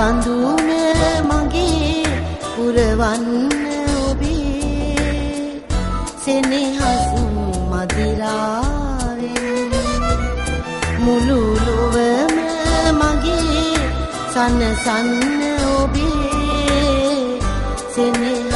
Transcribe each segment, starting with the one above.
බඳුන මගේ පුරවන්න ඔබේ. සෙනෙහස් මදිරාවෙන් මුළු ලොවම මගේ සනසන්න ඔබේ. සෙනෙහස්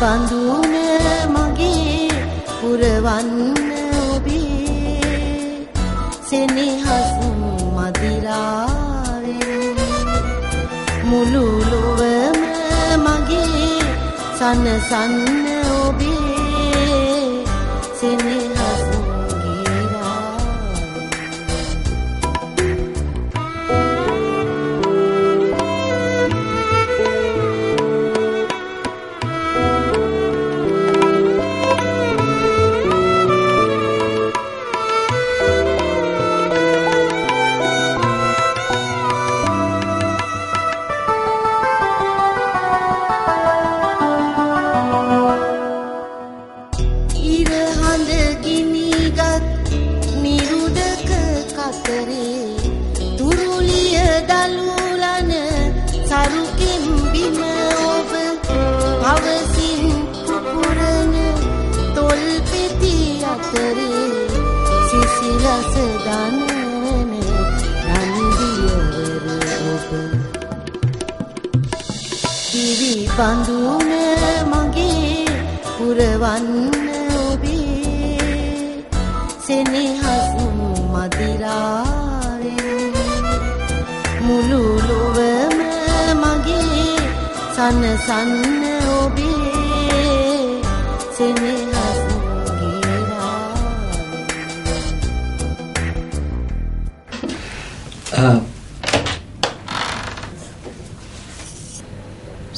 බඳුන මගේ පුරවන්න ඔබේ සෙනෙහස් මදිරාවෙන් මුළු ලොවම මගේ සනසන්න ඔබේ සෙනෙහස් බඳුන මගේ පුරවන්න ඔබේ සෙනෙහස් මදිරාවෙන් මුළු ලොවම මගේ සනසන්න ඔබේ සෙනෙහස් ගිරාවෙන්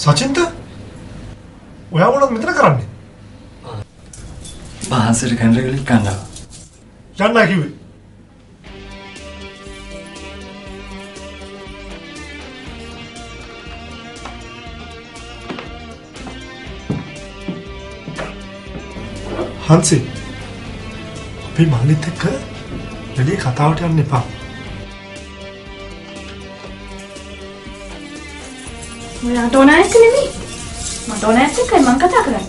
සචින්ත ඔයා මොනවද මෙතන කරන්නේ? බාහන්සට කැන්ඩරගලික් කන්නවා. යන්න කිව්වේ. හන්සි අපි මල්ලිත් එක්ක වැඩි කතාවට යන්න එපා. ඔයාට ඕන ඇත්ත නෙමෙයි. මට ඕන ඇත්ත එකයි මං කතා කරන්නේ.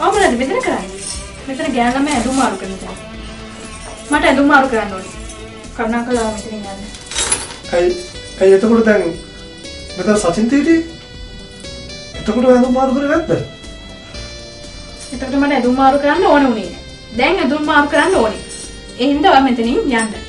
ඔය මොනවද මෙතන කරන්නේ? මෙතන ගෑන ළමයි ඇඳුම් මාරු කරන තැන. මට ඇඳුම් මාරු කරන්න ඕනේ. කරුණාකරලා මෙතනින් යන්න. ඇයි ඇයි එතකොට දැන් මෙතන සචින් තීටි එතකොට ඇඳුම් මාරු කරේ නැද්ද? එතකොට මට ඇඳුම් මාරු කරන්න ඕන උනේ. දැන් ඇඳුම් මාරු කරන්න ඕනේ. ඒ හින්දා ඔයා මෙතනින් යන්න.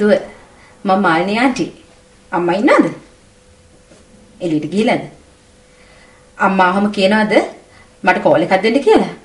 දුව මම මාලිනී ආන්ටි අම්මා ඉන්නවද එළියට ගිහලාද අම්මා අහම කියනවාද? මට කෝල් එකක් දෙන්න කියලා.